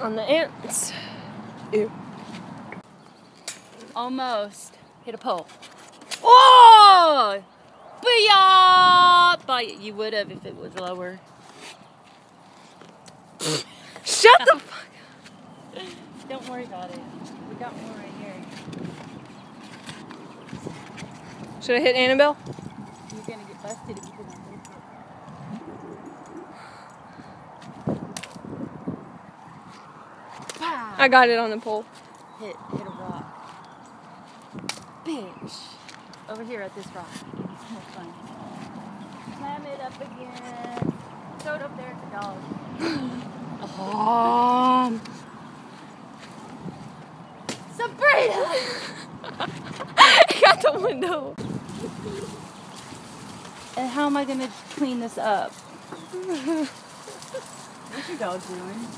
on the ants. Ew. Almost. Hit a pole. Oh! Booyah! But you would have if it was lower. Shut the fuck up. Don't worry about it. We got more right here. Should I hit Annabelle? You're gonna get busted if you put on Facebook. Pow! I got it on the pole. hit hit a rock. Bitch. Over here at this rock. Slam it up again. Throw it up there at the dog. Um, Sabrina! I got the window. And how am I gonna clean this up? What's your dog doing?